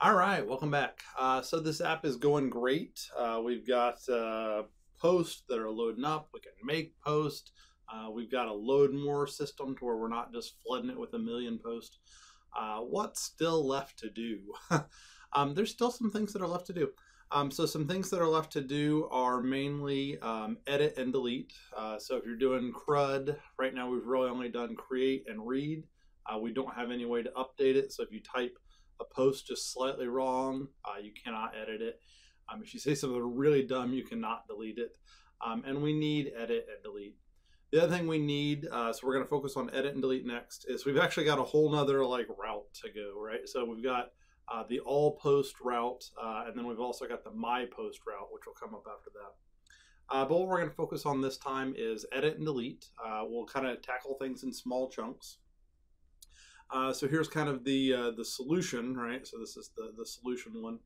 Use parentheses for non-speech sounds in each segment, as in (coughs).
All right, welcome back. Uh, so this app is going great. Uh, we've got uh, posts that are loading up. We can make posts. Uh, we've got a load more system to where we're not just flooding it with a million posts. Uh, what's still left to do? (laughs) um, there's still some things that are left to do. Um, so some things that are left to do are mainly um, edit and delete. Uh, so if you're doing CRUD, right now we've really only done create and read. we don't have any way to update it. So if you type a post just slightly wrong, uh, you cannot edit it. Um, if you say something really dumb, you cannot delete it. Um, and we need edit and delete. The other thing we need, uh, so we're going to focus on edit and delete next, is we've actually got a whole nother like route to go, right? So we've got uh, the all post route, uh, and then we've also got the my post route, which will come up after that. Uh, but what we're going to focus on this time is edit and delete. Uh, we'll kind of tackle things in small chunks. Uh, so here's kind of the uh, the solution, right? So this is the the solution one.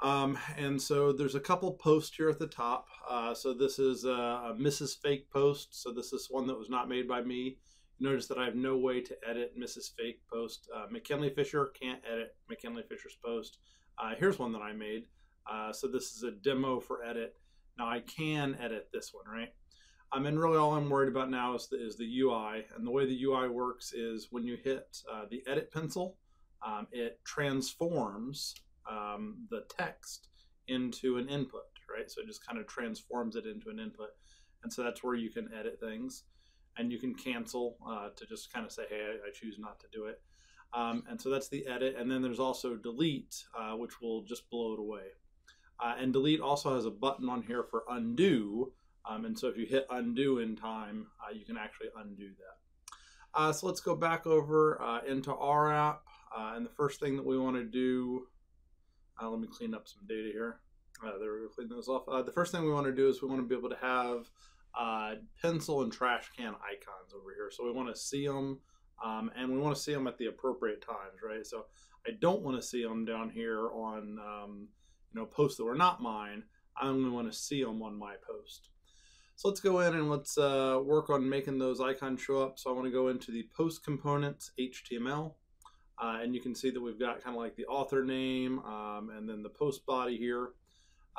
Um, and so there's a couple posts here at the top. So this is a, a, Mrs. Fake post. So this is one that was not made by me. Notice that I have no way to edit Mrs. Fake post. Uh, McKinley Fisher can't edit McKinley Fisher's post. Uh, here's one that I made. Uh, so this is a demo for edit. Now I can edit this one, right? Um, and really all I'm worried about now is the, is the UI. And the way the UI works is when you hit uh, the edit pencil, um, it transforms um, the text into an input, right? So it just kind of transforms it into an input. And so that's where you can edit things. And you can cancel uh, to just kind of say, hey, I, I choose not to do it. Um, and so that's the edit. And then there's also delete, uh, which will just blow it away. Uh, and delete also has a button on here for undo, um, and so if you hit undo in time, uh, you can actually undo that. Uh, so let's go back over uh, into our app. And the first thing that we want to do, let me clean up some data here. There we go, clean those off. the first thing we want to do is we want to be able to have pencil and trash can icons over here. So we want to see them um, and we want to see them at the appropriate times, right? So I don't want to see them down here on, um, you know, posts that were not mine. I only want to see them on my post. So let's go in and let's uh, work on making those icons show up. So I want to go into the post components HTML. Uh, and you can see that we've got kind of like the author name um, and then the post body here.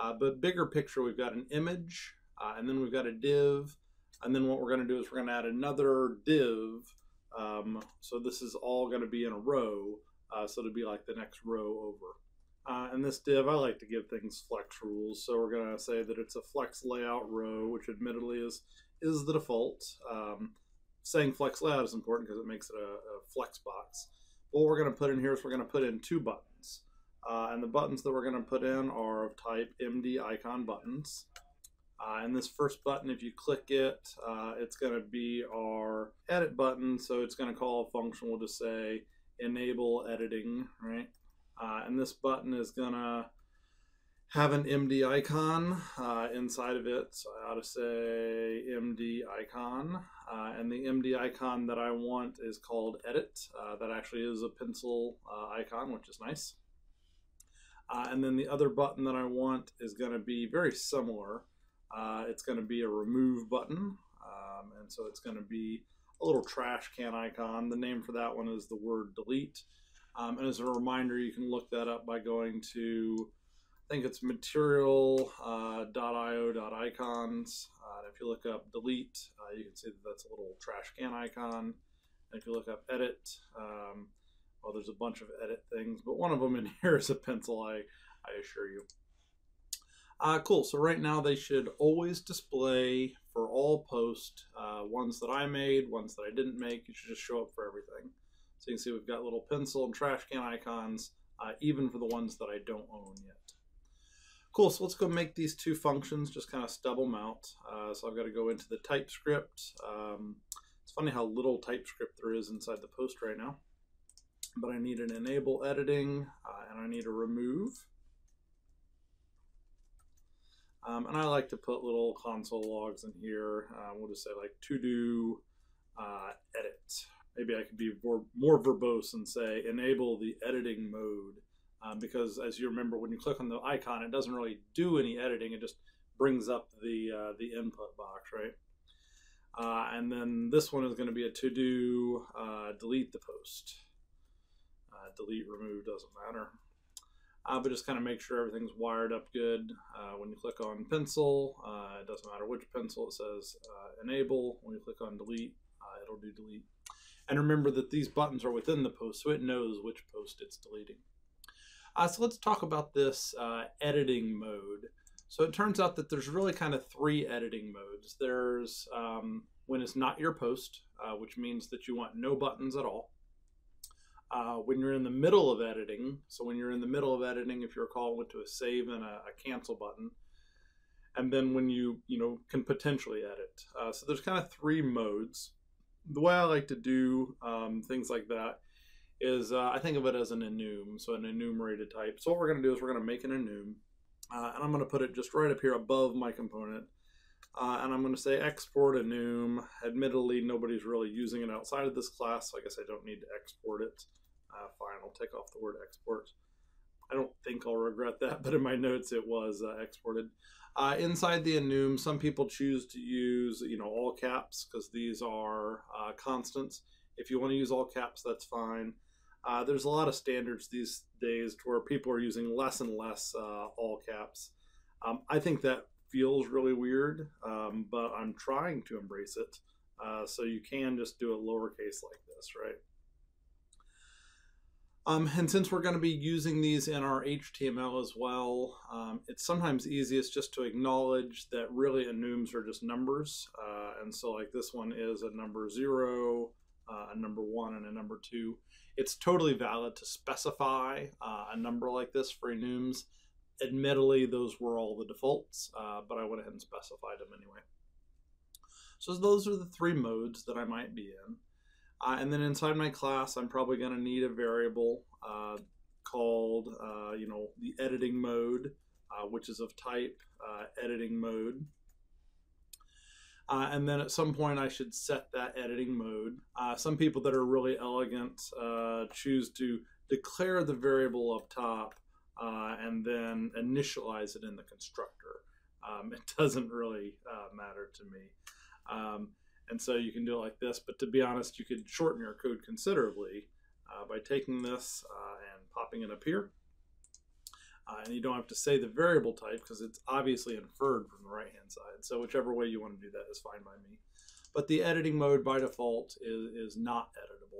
Uh, but bigger picture, we've got an image uh, and then we've got a div. And then what we're going to do is we're going to add another div. Um, so this is all going to be in a row. Uh, so it'll be like the next row over. Uh, in this div, I like to give things flex rules. So we're going to say that it's a flex layout row, which admittedly is is the default. Um, saying flex layout is important because it makes it a, a, flex box. What we're going to put in here is we're going to put in two buttons. Uh, and the buttons that we're going to put in are of type MD icon buttons. Uh, and this first button, if you click it, uh, it's going to be our edit button. So it's going to call a function. We'll just say enable editing, right? Uh, and this button is gonna have an MD icon uh, inside of it. So I ought to say MD icon. Uh, and the MD icon that I want is called edit. Uh, that actually is a pencil icon, which is nice. And then the other button that I want is going to be very similar. It's going to be a remove button. Um, and so it's going to be a little trash can icon. The name for that one is the word delete. Um, and as a reminder, you can look that up by going to, I think it's material.io.icons. Uh, uh, if you look up delete, uh, you can see that that's a little trash can icon. And if you look up edit, um, well, there's a bunch of edit things, but one of them in (laughs) here is a pencil, I, I assure you. Uh, cool. So right now they should always display for all posts, uh, ones that I made, ones that I didn't make. It should just show up for everything. So you can see we've got little pencil and trash can icons, uh, even for the ones that I don't own yet. Cool, so let's go make these two functions, just kind of stub them out. Uh, so I've got to go into the TypeScript. Um, it's funny how little TypeScript there is inside the post right now. But I need an enable editing, uh, and I need a remove. Um, and I like to put little console logs in here. Uh, we'll just say like to do uh, edit maybe I could be more, more verbose and say enable the editing mode. Um, because as you remember, when you click on the icon, it doesn't really do any editing. It just brings up the uh, the input box, right? Uh, and then this one is going to be a to do uh, delete the post. Uh, delete, remove, doesn't matter. Uh, but just kind of make sure everything's wired up good. Uh, when you click on pencil, uh, it doesn't matter which pencil, it says enable. When you click on delete, it'll do delete. And remember that these buttons are within the post, so it knows which post it's deleting. so let's talk about this editing mode. So it turns out that there's really kind of three editing modes. There's um, when it's not your post, uh, which means that you want no buttons at all. Uh, when you're in the middle of editing, so when you're in the middle of editing, if you recall, went to a save and a, a cancel button, and then when you you know can potentially edit. Uh, so there's kind of three modes. The way I like to do um, things like that is uh, I think of it as an enum, so an enumerated type. So what we're going to do is we're going to make an enum uh, and I'm going to put it just right up here above my component. Uh, and I'm going to say export a enum. Admittedly, nobody's really using it outside of this class, so I guess I don't need to export it. Uh, fine, I'll take off the word export. I don't think I'll regret that, (laughs) but in my notes it was uh, exported. Uh, inside the enum, some people choose to use, you know, all caps because these are uh, constants. If you want to use all caps, that's fine. Uh, there's a lot of standards these days to where people are using less and less all caps. Um, I think that feels really weird, um, but I'm trying to embrace it. Uh, so you can just do a lowercase like this, right? Um, and since we're going to be using these in our HTML as well, um, it's sometimes easiest just to acknowledge that really enums are just numbers. Uh, and so like this one is a number zero, uh, a number one, and a number two it's totally valid to specify uh, a number like this for enums. Admittedly, those were all the defaults, uh, but I went ahead and specified them anyway. So those are the three modes that I might be in. Uh, and then inside my class, I'm probably going to need a variable uh, called, uh, you know, the editing mode, uh, which is of type editing mode. Uh, and then at some point, I should set that editing mode. Uh, some people that are really elegant uh, choose to declare the variable up top uh, and then initialize it in the constructor. Um, (laughs) it doesn't really uh, matter to me. Um, and so you can do it like this. But to be honest, you could shorten your code considerably uh, by taking this and popping it up here. Uh, and you don't have to say the variable type because it's obviously inferred from the right hand side. So whichever way you want to do that is fine by me. But the editing mode by default is, is not editable.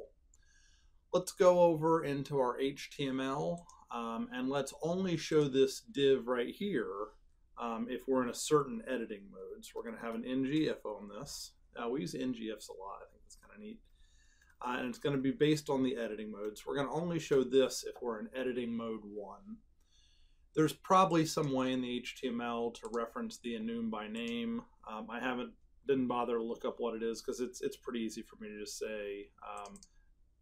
Let's go over into our HTML um, and let's only show this div right here um, if we're in a certain editing mode. So we're going to have an ngIf on this. Uh, we use ngIfs a lot. I think it's kind of neat. Uh, and it's going to be based on the editing mode. So we're going to only show this if we're in editing mode 1. There's probably some way in the HTML to reference the enum by name. Um, I haven't didn't bother to look up what it is because it's it's pretty easy for me to just say, um,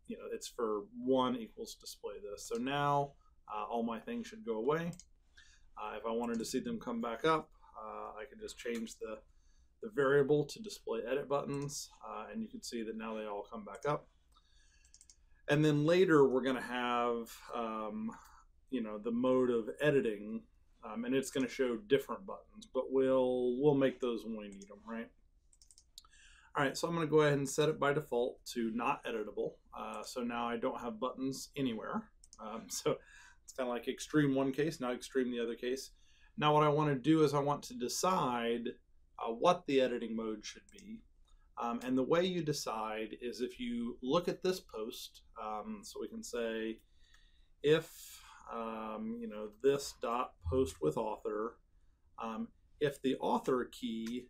you know, it's for one equals display this. So now uh, all my things should go away. Uh, if I wanted to see them come back up, uh, I could just change the the variable to display edit buttons, uh, and you can see that now they all come back up. And then later we're going to have um, you know the mode of editing um, and it's going to show different buttons but we'll we'll make those when we need them right all right so i'm going to go ahead and set it by default to not editable. Uh, so now i don't have buttons anywhere. Um, (laughs) so it's kind of like extreme one case not extreme the other case. Now what i want to do is i want to decide uh, what the editing mode should be. Um, and the way you decide is if you look at this post um, so we can say if um, you know, this dot post with author. Um, if the author key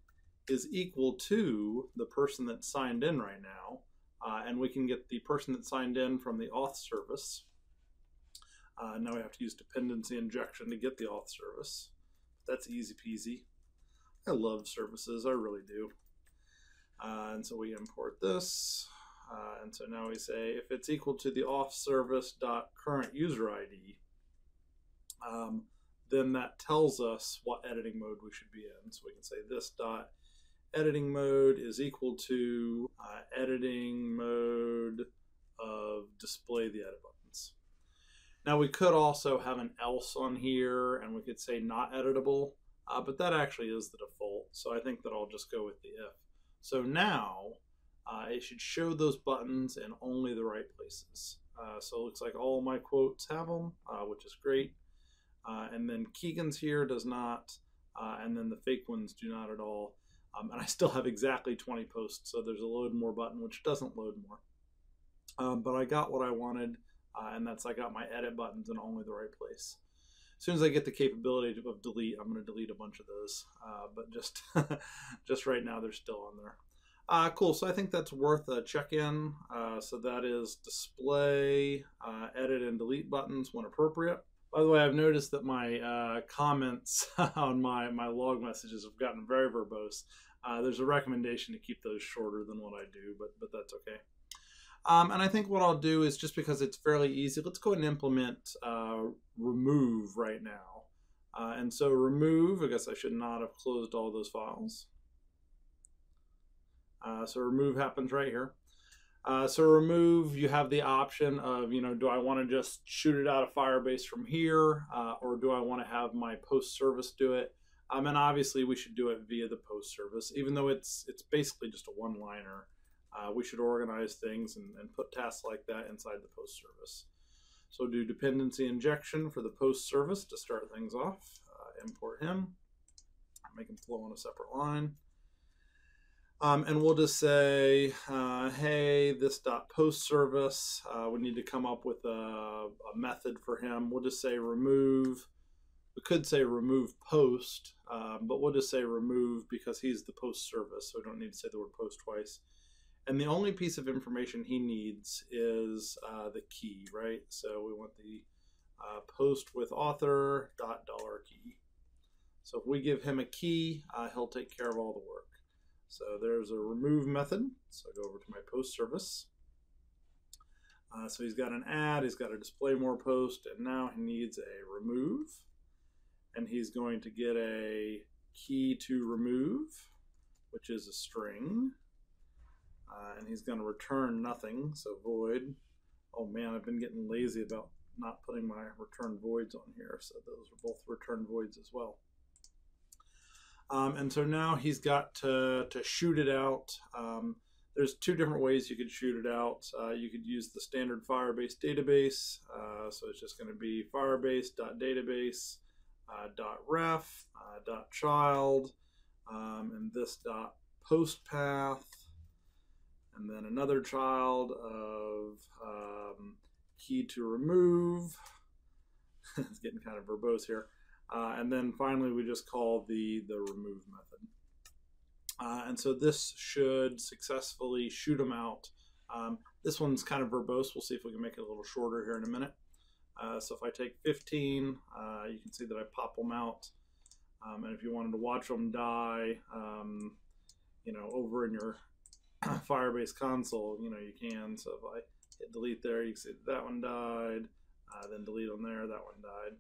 is equal to the person that signed in right now, uh, and we can get the person that signed in from the auth service. Uh, now we have to use dependency injection to get the auth service. That's easy peasy. I love services, I really do. Uh, and so we import this. Uh, and so now we say if it's equal to the auth service dot current user ID, um, then that tells us what editing mode we should be in. So we can say this dot editing mode is equal to uh, editing mode of display the edit buttons. Now we could also have an else on here and we could say not editable, uh, but that actually is the default. So I think that I'll just go with the if. So now uh, it should show those buttons in only the right places. Uh, so it looks like all my quotes have them, uh, which is great. Uh, and then Keegan's here does not, and then the fake ones do not at all. Um, and I still have exactly 20 posts, so there's a load more button, which doesn't load more. Um, but I got what I wanted, uh, and that's I got my edit buttons in only the right place. As soon as I get the capability of delete, I'm going to delete a bunch of those. Uh, but just (laughs) just right now, they're still on there. Uh, cool. So I think that's worth a check-in. Uh, so that is display, uh, edit, and delete buttons when appropriate. By the way, I've noticed that my uh, comments (laughs) on my, my log messages have gotten very verbose. Uh, there's a recommendation to keep those shorter than what I do, but but that's okay. Um, and I think what I'll do is just because it's fairly easy, let's go ahead and implement uh, remove right now. Uh, and so remove, I guess I should not have closed all those files. Uh, so remove happens right here. Uh, so remove, you have the option of, you know, do I want to just shoot it out of Firebase from here, uh, or do I want to have my post service do it? Um, and obviously, we should do it via the post service, even though it's it's basically just a one-liner. Uh, we should organize things and, and, put tasks like that inside the post service. So do dependency injection for the post service to start things off. Uh, import him, make him flow on a separate line. Um, and we'll just say, uh, hey, this dot post service, uh, we need to come up with a, a, method for him. We'll just say remove. We could say remove post, um, but we'll just say remove because he's the post service, so we don't need to say the word post twice. And the only piece of information he needs is uh, the key, right? So we want the uh, post with author dot dollar key. So if we give him a key, uh, he'll take care of all the work. So there's a remove method. So I go over to my post service. Uh, so he's got an add, he's got a display more post, and now he needs a remove. And he's going to get a key to remove, which is a string. Uh, and he's going to return nothing, so void. Oh man, I've been getting lazy about not putting my return voids on here, so those are both return voids as well. Um, and so now he's got to, to shoot it out. Um, there's two different ways you could shoot it out. Uh, you could use the standard Firebase database. Uh, so it's just going to be firebase.database uh, uh, child um, and this dot post path and then another child of um, key to remove. (laughs) it's getting kind of verbose here. Uh, and then finally, we just call the, the remove method. Uh, and so this should successfully shoot them out. Um, this one's kind of verbose. We'll see if we can make it a little shorter here in a minute. Uh, so if I take 15, uh, you can see that I pop them out. Um, and if you wanted to watch them die, um, you know, over in your (coughs) Firebase console, you know, you can. So if I hit delete there, you can see that one died. Uh, then delete on there, that one died.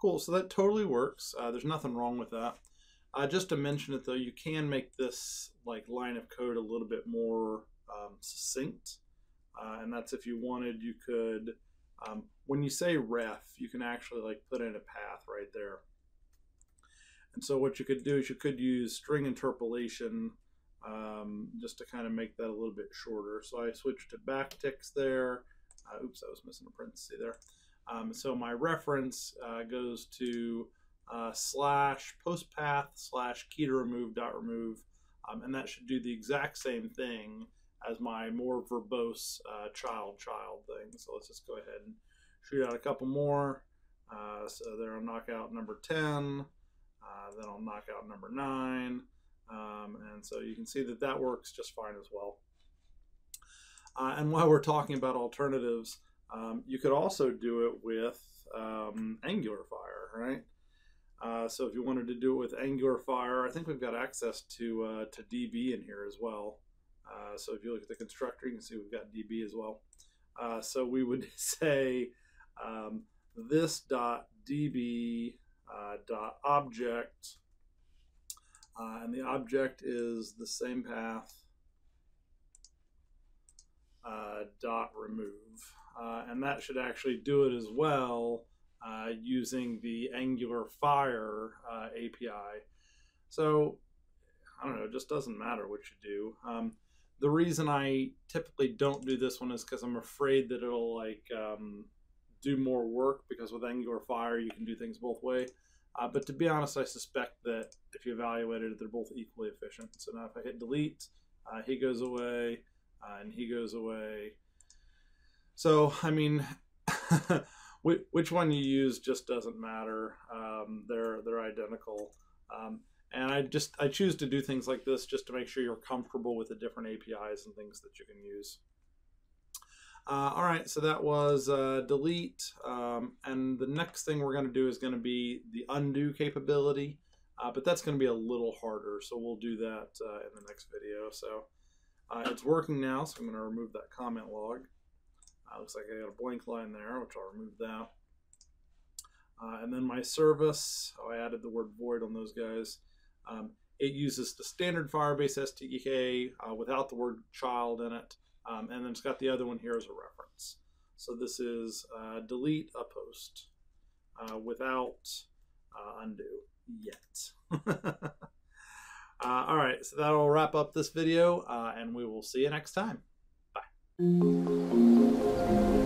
Cool, so that totally works. Uh, there's nothing wrong with that. Uh, just to mention it though, you can make this like line of code a little bit more um, succinct. Uh, and that's if you wanted, you could, um, when you say ref, you can actually like put in a path right there. And so what you could do is you could use string interpolation um, just to kind of make that a little bit shorter. So I switched to backticks there. Uh, oops, I was missing a parenthesis there. Um, so my reference uh, goes to uh, slash postpath slash key to remove dot remove, um, and that should do the exact same thing as my more verbose uh, child child thing. So let's just go ahead and shoot out a couple more. Uh, so there I'll knock out number 10, uh, then I'll knock out number 9, um, and so you can see that that works just fine as well. Uh, and while we're talking about alternatives, um, you could also do it with um, Angular Fire, right? Uh, so if you wanted to do it with Angular Fire, I think we've got access to uh, to DB in here as well. Uh, so if you look at the constructor, you can see we've got DB as well. Uh, so we would (laughs) say um, this dot DB uh, dot object, uh, and the object is the same path dot remove uh, and that should actually do it as well uh, using the Angular Fire uh, API. So I don't know, it just doesn't matter what you do. Um, the reason I typically don't do this one is because I'm afraid that it'll like um, do more work because with Angular Fire you can do things both way. Uh, but to be honest, I suspect that if you evaluate it, they're both equally efficient. So now if I hit delete, uh, he goes away, uh, and he goes away. So I mean, (laughs) which one you use just doesn't matter. Um, they're they're identical. Um, and I just I choose to do things like this just to make sure you're comfortable with the different APIs and things that you can use. Uh, all right, so that was uh, delete. Um, and the next thing we're going to do is going to be the undo capability, uh, but that's going to be a little harder. So we'll do that uh, in the next video. So uh, it's working now, so I'm going to remove that comment log. Uh, looks like I got a blank line there, which I'll remove that. and then my service, oh, I added the word void on those guys. Um, it uses the standard Firebase SDK uh, without the word child in it. Um, and then it's got the other one here as a reference. So this is uh, delete a post uh, without uh, undo yet. (laughs) Uh, all right, so that'll wrap up this video, uh, and we will see you next time. うん。